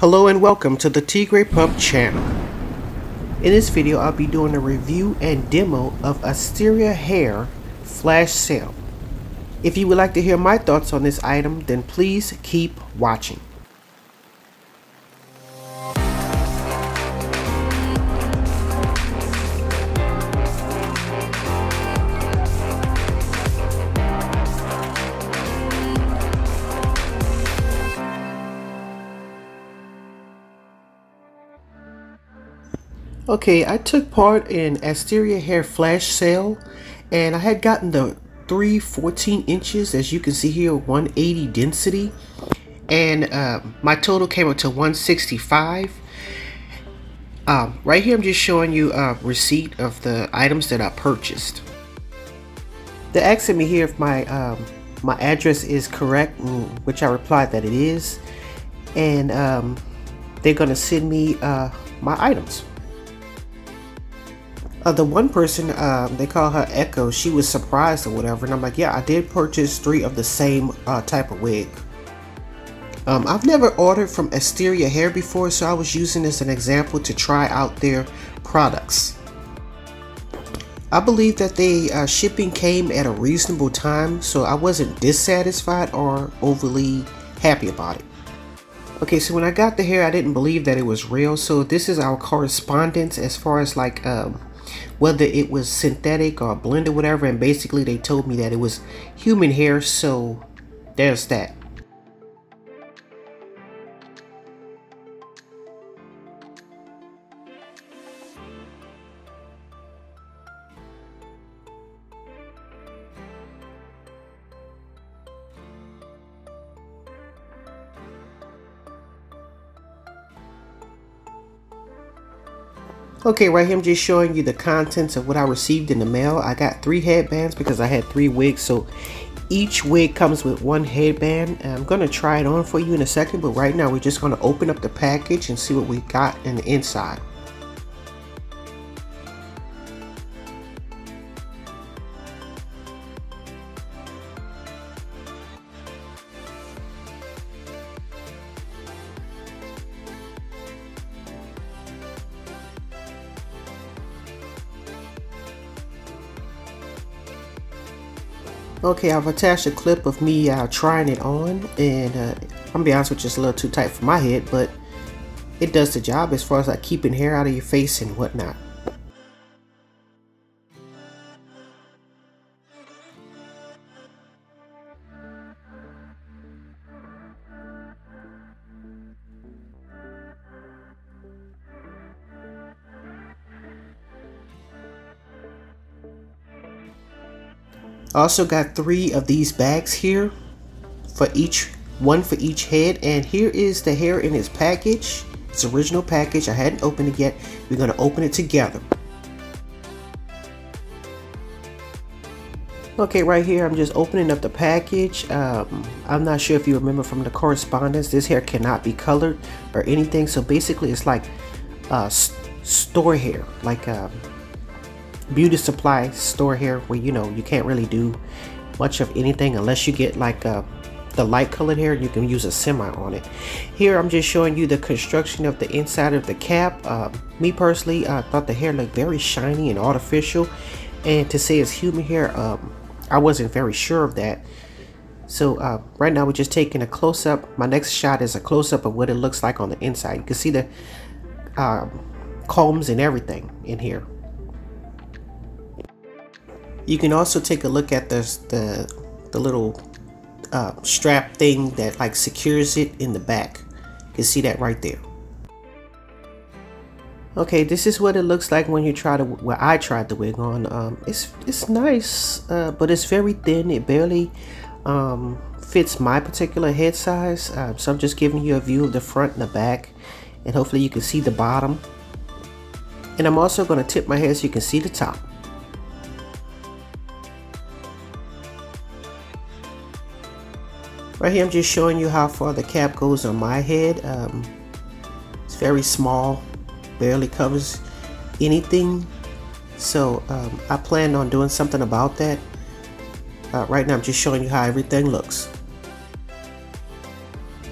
Hello and welcome to the Tigre Pup channel. In this video I'll be doing a review and demo of Asteria Hair Flash Sale. If you would like to hear my thoughts on this item then please keep watching. Okay, I took part in Asteria Hair Flash Sale and I had gotten the 3 14 inches as you can see here 180 density. And uh, my total came up to 165 um, right here I'm just showing you a receipt of the items that I purchased. They're asking me here if my um, my address is correct which I replied that it is. And um, they're gonna send me uh, my items uh, the one person, uh, they call her Echo, she was surprised or whatever. And I'm like, yeah, I did purchase three of the same uh, type of wig. Um, I've never ordered from Asteria Hair before, so I was using this as an example to try out their products. I believe that the uh, shipping came at a reasonable time, so I wasn't dissatisfied or overly happy about it. Okay, so when I got the hair, I didn't believe that it was real. So this is our correspondence as far as like um, whether it was synthetic or blended, whatever. And basically, they told me that it was human hair. So there's that. Okay, right here I'm just showing you the contents of what I received in the mail. I got three headbands because I had three wigs. So each wig comes with one headband. I'm going to try it on for you in a second. But right now we're just going to open up the package and see what we got in the inside. Okay, I've attached a clip of me uh, trying it on, and uh, I'm gonna be honest with you, it's a little too tight for my head, but it does the job as far as like keeping hair out of your face and whatnot. I also got three of these bags here for each one for each head. And here is the hair in its package. Its original package. I hadn't opened it yet. We're going to open it together. Okay right here I'm just opening up the package. Um, I'm not sure if you remember from the correspondence this hair cannot be colored or anything. So basically it's like uh, store hair like um, beauty supply store here where you know you can't really do much of anything unless you get like uh, the light colored hair you can use a semi on it. Here I'm just showing you the construction of the inside of the cap. Uh, me personally I thought the hair looked very shiny and artificial and to say it's human hair um, I wasn't very sure of that. So uh, right now we're just taking a close-up. My next shot is a close-up of what it looks like on the inside. You can see the um, combs and everything in here you can also take a look at the, the, the little uh, strap thing that like secures it in the back. You can see that right there. Okay, this is what it looks like when you try to, well I tried the wig on. Um, it's, it's nice, uh, but it's very thin. It barely um, fits my particular head size. Uh, so I'm just giving you a view of the front and the back. And hopefully you can see the bottom. And I'm also going to tip my head so you can see the top. Right here I'm just showing you how far the cap goes on my head. Um, it's very small, barely covers anything. So um, I plan on doing something about that. Uh, right now I'm just showing you how everything looks.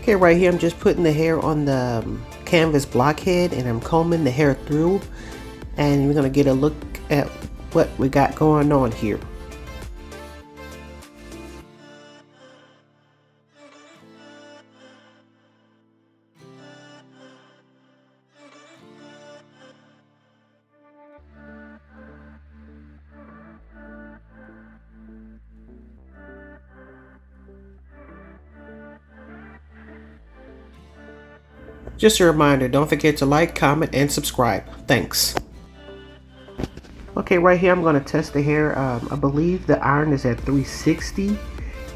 Okay, right here I'm just putting the hair on the um, canvas blockhead and I'm combing the hair through and we're to get a look at what we got going on here. Just a reminder, don't forget to like, comment, and subscribe. Thanks. Okay, right here I'm going to test the hair. Um, I believe the iron is at 360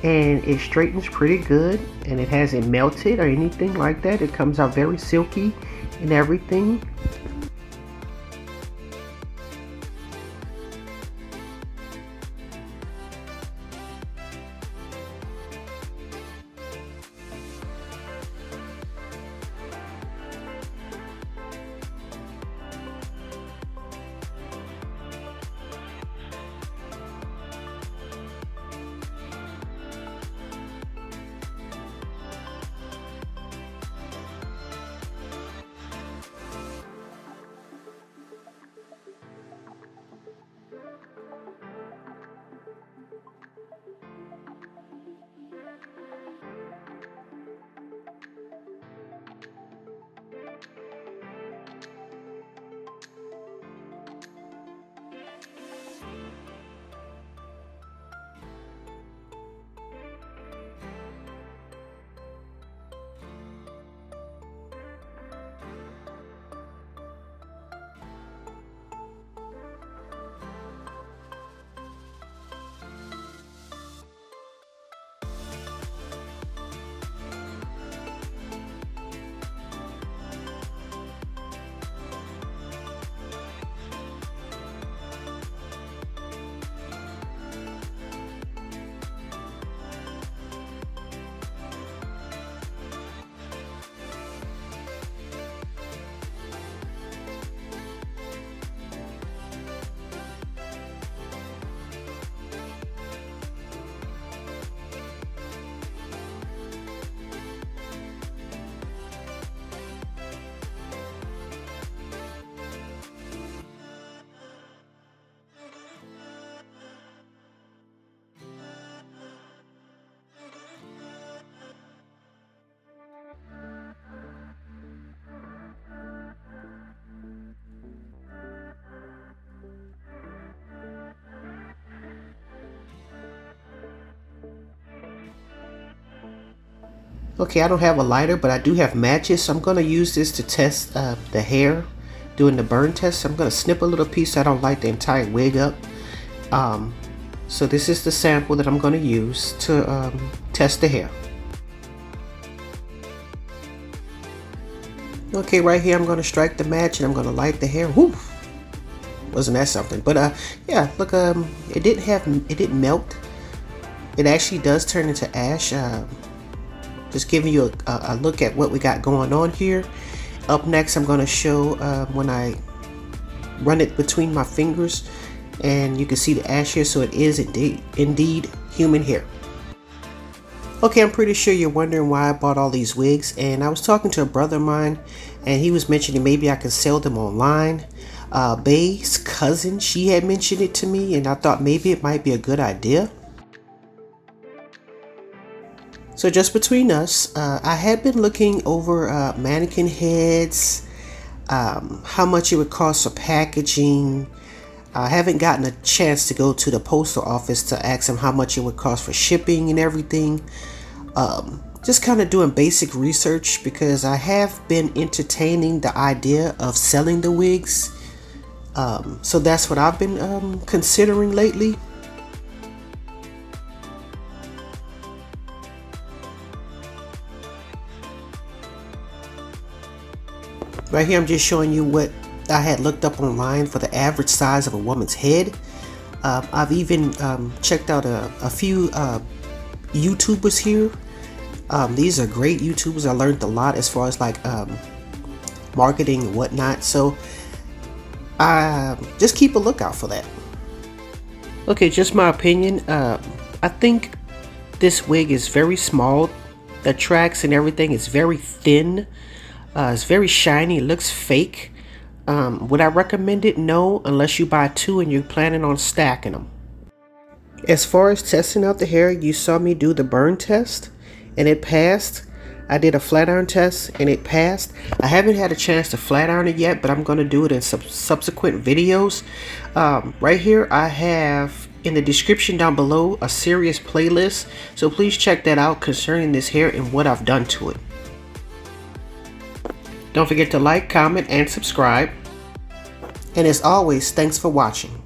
and it straightens pretty good and it hasn't melted or anything like that. It comes out very silky and everything. Okay, I don't have a lighter, but I do have matches. So I'm going to use this to test uh, the hair doing the burn test. I'm going to snip a little piece. I don't light the entire wig up. Um, so this is the sample that I'm going to use to um, test the hair. Okay, right here I'm going to strike the match and I'm going to light the hair. Woo! Wasn't that something? But uh, yeah, look, um, it didn't have, it didn't melt. It actually does turn into ash. Uh, just giving you a, a, look at what we got going on here. Up next, I'm going to show uh, when I run it between my fingers and you can see the ash here. So it is indeed, indeed human hair. Okay, I'm pretty sure you're wondering why I bought all these wigs. And I was talking to a brother of mine and he was mentioning maybe I can sell them online. Uh, Bay's cousin, she had mentioned it to me and I thought maybe it might be a good idea. So just between us, uh, I had been looking over uh, mannequin heads, um, how much it would cost for packaging. I haven't gotten a chance to go to the postal office to ask them how much it would cost for shipping and everything. Um, just kind of doing basic research because I have been entertaining the idea of selling the wigs. Um, so that's what I've been um, considering lately. Right here, I'm just showing you what I had looked up online for the average size of a woman's head. Uh, I've even um, checked out a, a few uh, YouTubers here. Um, these are great YouTubers. I learned a lot as far as like um, marketing and whatnot. So uh, just keep a lookout for that. Okay, just my opinion. Uh, I think this wig is very small the tracks and everything is very thin. Uh, it's very shiny. It looks fake. Um, would I recommend it? No, unless you buy two and you're planning on stacking them. As far as testing out the hair, you saw me do the burn test and it passed. I did a flat iron test and it passed. I haven't had a chance to flat iron it yet, but I'm going to do it in sub subsequent videos. Um, right here, I have in the description down below a serious playlist. So please check that out concerning this hair and what I've done to it. Don't forget to like, comment, and subscribe. And as always, thanks for watching.